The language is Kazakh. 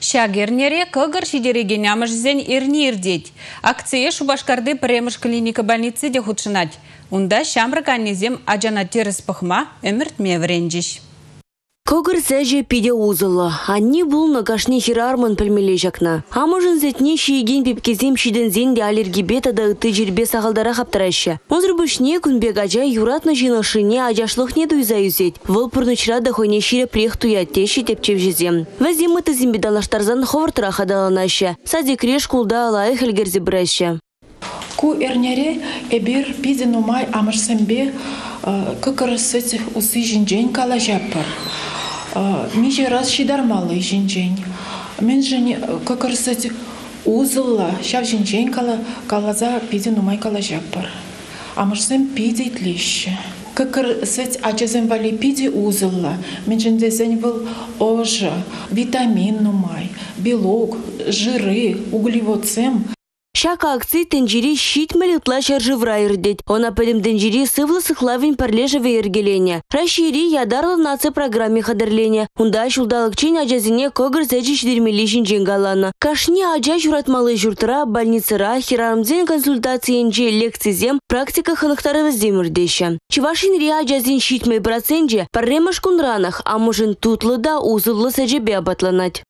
Шагернере кыгыр шидереге нямыжзен ирни ирдеть. Акция Шубашкарды премыш клиника больницы де худшынать. Унда шамры каннезем ажана терес пыхма өмірт мевренжиш. Когыр зәже пиде узылы. Анни бұл нагашни хирармын пілмеле жақна. Амыжын зетне шиеген пепкезем шиден зенде аллергибета да ыты жербе сағалдара қаптыраща. Озыр бүшне күнбек ажа юратны жинашыне ажашлық не дуйза юзет. Выл пұрнычра да хойне шире прех туя теші тепчев жезем. Вәзем ыты зембедалаштарзан ховыртыра хадаланаша. Сади креш кулда алай хелгерзе біраща. Ку эрнере эбир пизе нумай амырсембе кыкыр сыц усы жинжен кала жаппар. Миже раз шидармалы жинжен. Мен жен кыкыр сыц узылла шав жинжен кала калаза пизе нумай кала жаппар. Амырсем пизе итлеші. Кыкыр сыц ачазем вали пизе узылла. Мен жендезен был ожа, витамин нумай, белок, жиры, углеводсем. Шака акций тенджири щит мелитла шаржывра ирдет. Она педем тенджири сывлы сыхлавин парлежеве ергелене. Рашири ядарлы наци программе хадерлене. Унда шулдалык чин ажазине когыр зәчі шидермелишін женгалана. Кашни ажа журатмалы журтыра, больницыра, хирармзен консультациенже лекцизем, практика хынықтары віздемірдеші. Чывашин ри ажазин щитмей проценже, парремаш кунранах, а можын тутлы да узыллы сәжебе абатланать.